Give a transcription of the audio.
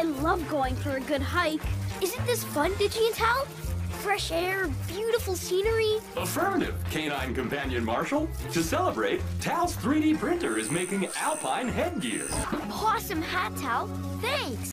I love going for a good hike. Isn't this fun, Digi and Tal? Fresh air, beautiful scenery. Affirmative, canine companion Marshall. To celebrate, Tal's 3D printer is making alpine headgear. Awesome hat, Tal. Thanks.